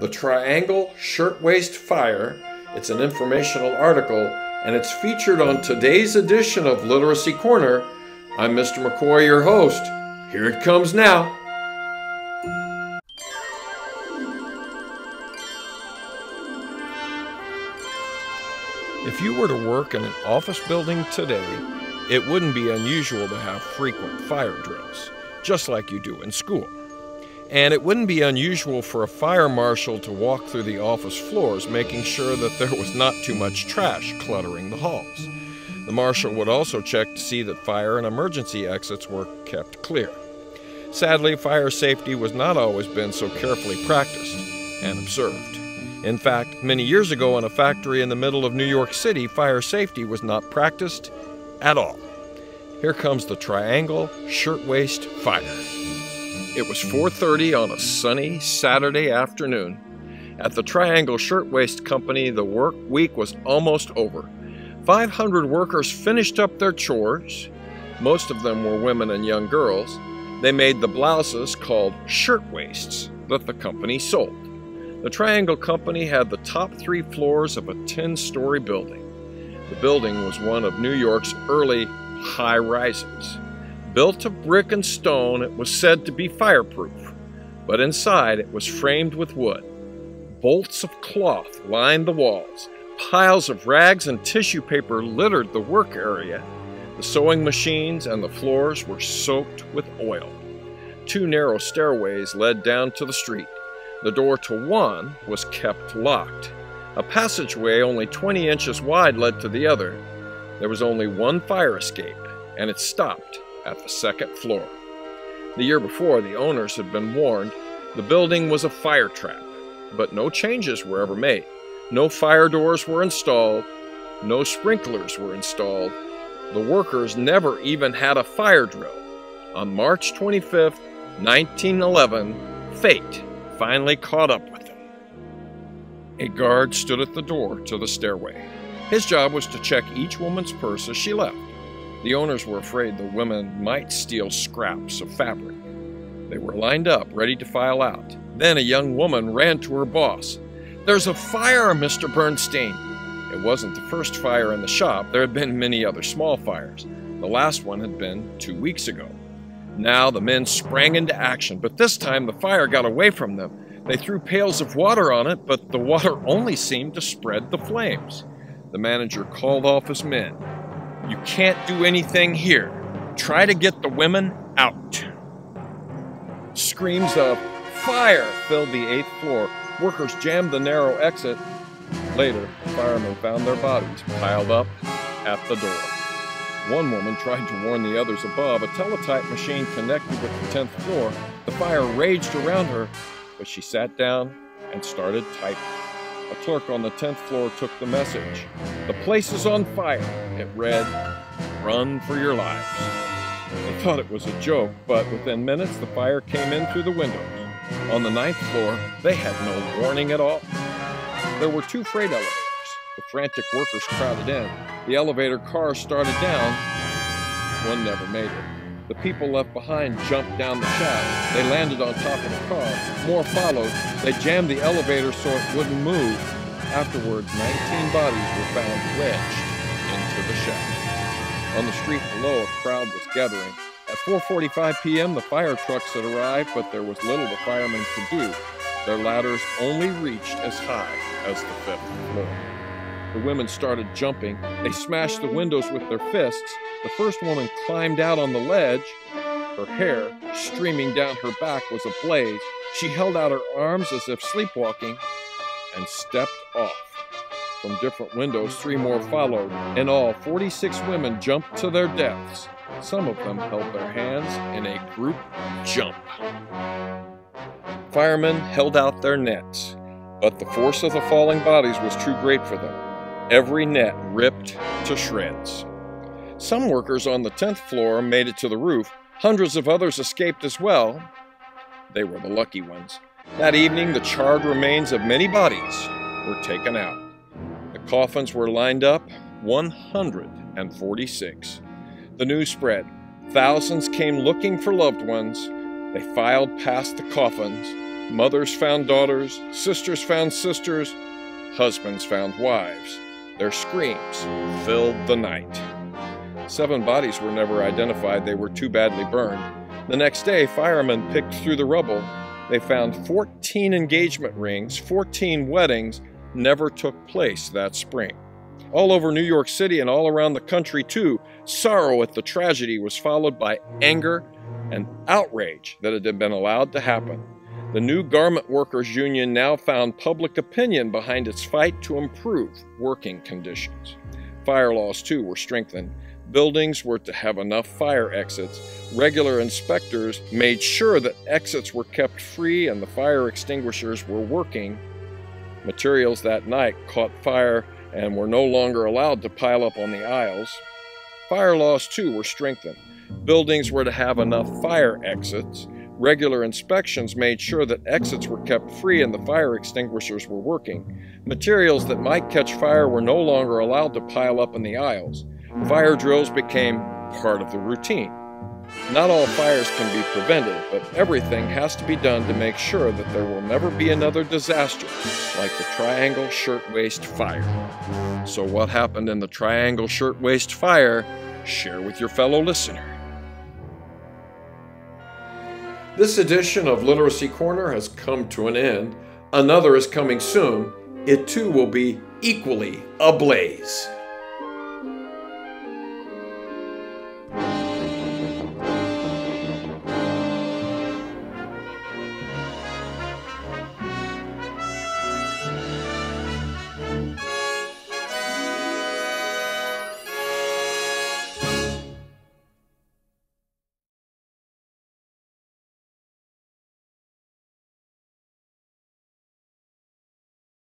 The Triangle Shirtwaist Fire. It's an informational article, and it's featured on today's edition of Literacy Corner. I'm Mr. McCoy, your host. Here it comes now. If you were to work in an office building today, it wouldn't be unusual to have frequent fire drills, just like you do in school. And it wouldn't be unusual for a fire marshal to walk through the office floors making sure that there was not too much trash cluttering the halls. The marshal would also check to see that fire and emergency exits were kept clear. Sadly, fire safety was not always been so carefully practiced and observed. In fact, many years ago in a factory in the middle of New York City, fire safety was not practiced at all. Here comes the Triangle Shirtwaist Fire. It was 4:30 on a sunny Saturday afternoon. At the Triangle Shirtwaist Company, the work week was almost over. 500 workers finished up their chores. Most of them were women and young girls. They made the blouses called shirtwaists that the company sold. The Triangle Company had the top three floors of a 10 story building. The building was one of New York's early high rises. Built of brick and stone, it was said to be fireproof, but inside it was framed with wood. Bolts of cloth lined the walls. Piles of rags and tissue paper littered the work area. The sewing machines and the floors were soaked with oil. Two narrow stairways led down to the street. The door to one was kept locked. A passageway only 20 inches wide led to the other. There was only one fire escape, and it stopped at the second floor. The year before, the owners had been warned the building was a fire trap, but no changes were ever made. No fire doors were installed, no sprinklers were installed. The workers never even had a fire drill. On March 25, 1911, fate finally caught up with them. A guard stood at the door to the stairway. His job was to check each woman's purse as she left. The owners were afraid the women might steal scraps of fabric. They were lined up, ready to file out. Then a young woman ran to her boss. There's a fire, Mr. Bernstein. It wasn't the first fire in the shop. There had been many other small fires. The last one had been two weeks ago. Now the men sprang into action, but this time the fire got away from them. They threw pails of water on it, but the water only seemed to spread the flames. The manager called off his men. You can't do anything here. Try to get the women out. Screams of fire filled the eighth floor. Workers jammed the narrow exit. Later, firemen found their bodies piled up at the door. One woman tried to warn the others above. A teletype machine connected with the 10th floor. The fire raged around her, but she sat down and started typing. A clerk on the 10th floor took the message. The place is on fire. It read, Run for your lives. They thought it was a joke, but within minutes the fire came in through the windows. On the ninth floor, they had no warning at all. There were two freight elevators. The frantic workers crowded in. The elevator car started down. One never made it. The people left behind jumped down the shaft. They landed on top of the car. More followed. They jammed the elevator so it wouldn't move. Afterwards, 19 bodies were found wedged into the shaft. On the street below, a crowd was gathering. At 4:45 p.m., the fire trucks had arrived, but there was little the firemen could do. Their ladders only reached as high as the fifth floor. The women started jumping. They smashed the windows with their fists. The first woman climbed out on the ledge. Her hair, streaming down her back, was ablaze. She held out her arms as if sleepwalking and stepped off. From different windows, three more followed. In all, 46 women jumped to their deaths. Some of them held their hands in a group jump. Firemen held out their nets, but the force of the falling bodies was too great for them. Every net ripped to shreds. Some workers on the 10th floor made it to the roof. Hundreds of others escaped as well. They were the lucky ones. That evening, the charred remains of many bodies were taken out. The coffins were lined up 146. The news spread. Thousands came looking for loved ones. They filed past the coffins. Mothers found daughters, sisters found sisters, husbands found wives. Their screams filled the night. Seven bodies were never identified, they were too badly burned. The next day, firemen picked through the rubble. They found 14 engagement rings, 14 weddings never took place that spring. All over New York City and all around the country, too, sorrow at the tragedy was followed by anger and outrage that it had been allowed to happen. The new Garment Workers Union now found public opinion behind its fight to improve working conditions. Fire laws, too, were strengthened. Buildings were to have enough fire exits. Regular inspectors made sure that exits were kept free and the fire extinguishers were working. Materials that night caught fire and were no longer allowed to pile up on the aisles. Fire laws, too, were strengthened. Buildings were to have enough fire exits. Regular inspections made sure that exits were kept free and the fire extinguishers were working. Materials that might catch fire were no longer allowed to pile up in the aisles. Fire drills became part of the routine. Not all fires can be prevented, but everything has to be done to make sure that there will never be another disaster like the Triangle Shirtwaist Fire. So, what happened in the Triangle Shirtwaist Fire? Share with your fellow listener. This edition of Literacy Corner has come to an end. Another is coming soon. It too will be equally ablaze.